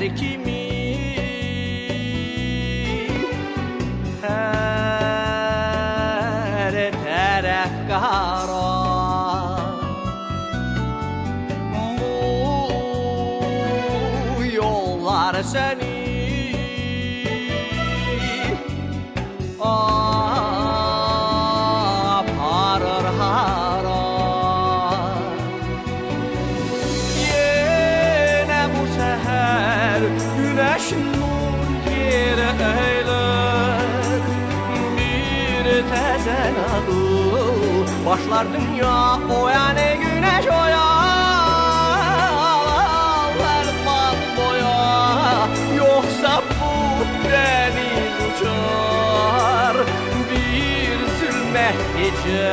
seher kimi Her taraf kara Bu yollar seni tezen adı başlar dünya o yani güneş o Elman boya. Yoksa bu deniz uçar. Bir zulmet gece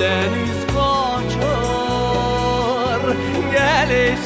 deniz kaçar. Gel ey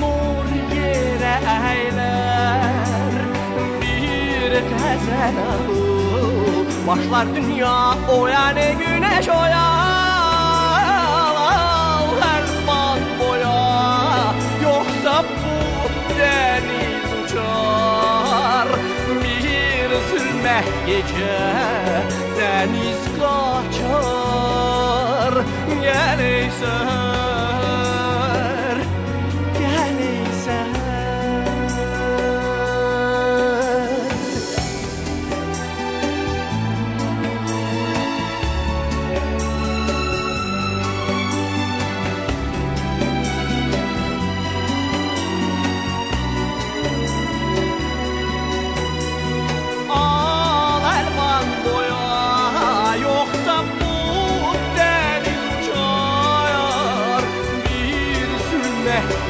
nur yere eyler. Bir tezen ağı başlar dünya o yani güneş o Herman boya yoksa bu deniz uçar. Bir zulmet gece deniz kaçar. Gel ey seher,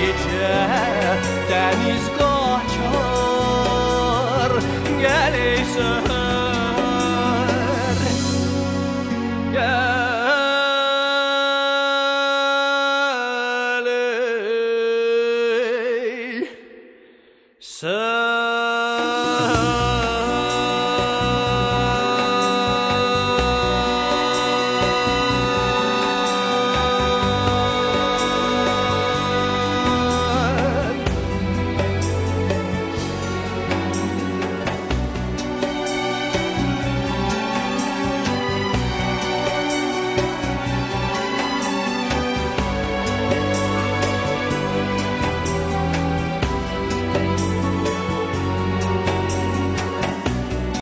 gece deniz kaçar. Gel ey seher